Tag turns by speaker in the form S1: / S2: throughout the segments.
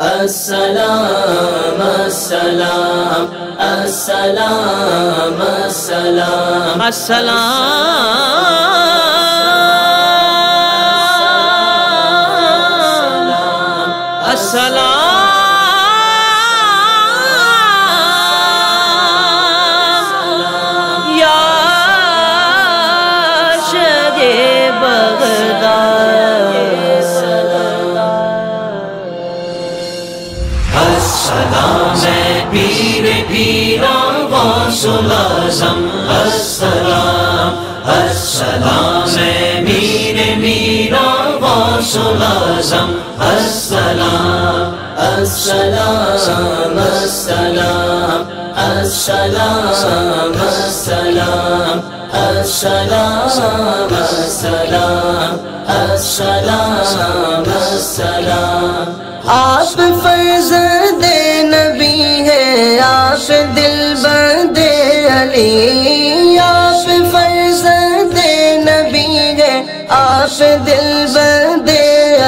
S1: السلام السلام السلام السلام
S2: السلام السلام
S1: ہے پیر پیران غوث العظم السلام السلام ہے میر میران غوث العظم السلام السلام السلام السلام السلام السلام السلام السلام السلام
S2: آپ فرزند علی، آپ فرزند نبی ہے، آپ دل بند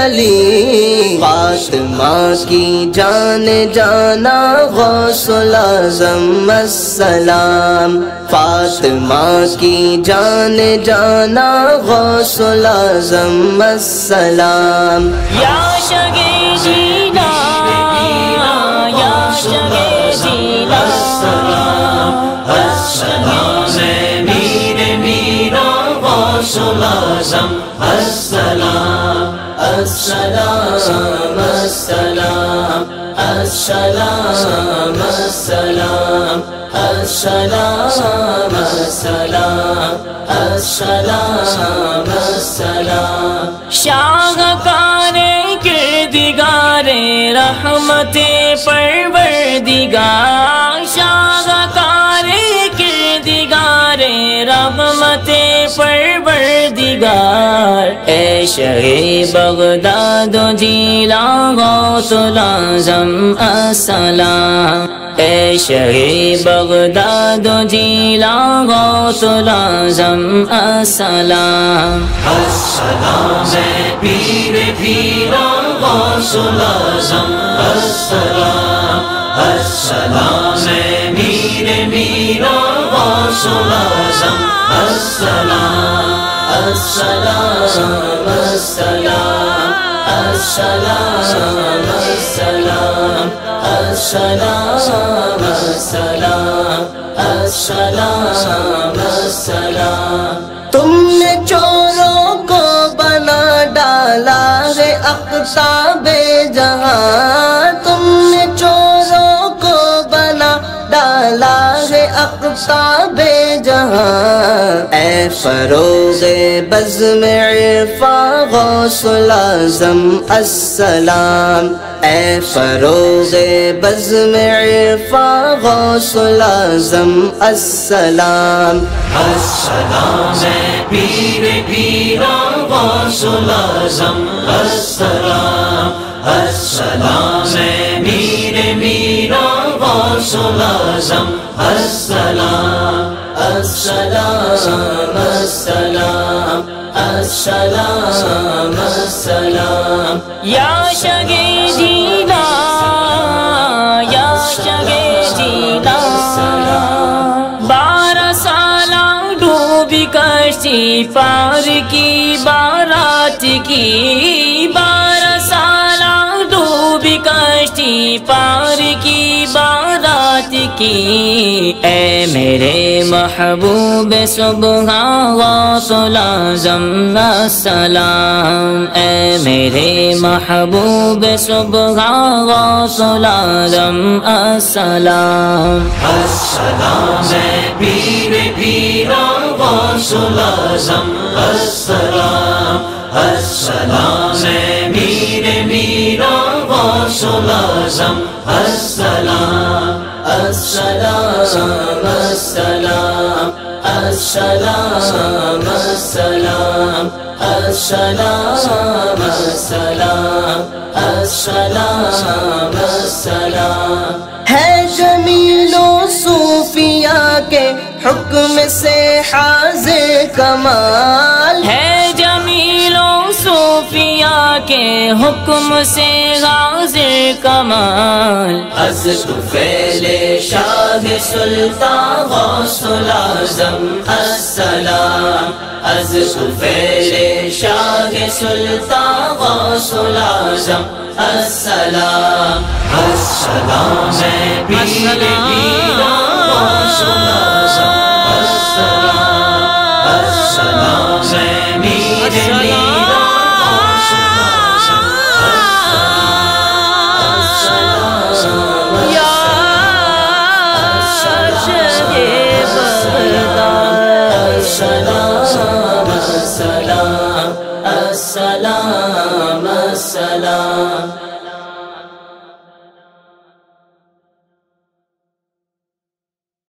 S2: علی۔ فاطمہ کی جان جانا غوث العظم السلام۔ فاطمہ کی جان جانا غوث العظم السلام۔ یا شگے
S1: غوث السلام السلام السلام السلام السلام السلام السلام السلام السلام.
S2: شاہ کارے کردگار رحمت پروردگار اے بغداد و جیلا غوث العظم، السلام۔ اے شہ بغداد و جیلا غوث العظم، السلام۔
S1: السلام ہے پیر پیرا غوث العظم، السلام۔ السلام ہے میر میرا غوث العظم، السلام۔ السلام السلام السلام السلام السلام السلام السلام السلام
S2: تم نے چوروں کو بنا ڈالا ہے اقتاب اقتاب جہاں اے فروغ بزم عرفا غوث العظم السلام اے فروغ بزم عرفا غوث العظم السلام
S1: السلام ہے پیر پیرا غوث العظم السلام السلام میر میرا غوث العظم السلام السلام السلام السلام السلام
S2: یا شگے جینا یا شگے جینا بارہ سالہ ڈوبی کشتی پار کی بارات کی بارہ سالہ ڈوبی کشتی پار کی بارات کی۔ اے میرے محبوب، صبح غوث العظم السلام اے میرے محبوب، صبح غوث العظم السلام
S1: السلام ہے پیر پیرا غوث العظم السلام السلام ہے میر میرا العظم. السلام. السلام. السلام. السلام. السلام. السلام. السلام. السلام. السلام.
S2: ہے جمیل و صوفیہ کے حکم سے حاضر کمال ہے حکم سے حاضر کمال
S1: از فیل شاہ سلطان غوث العظم السلام. از فیل شاہ سلطان غوث العظم السلام. السلام ہے السلام السلام.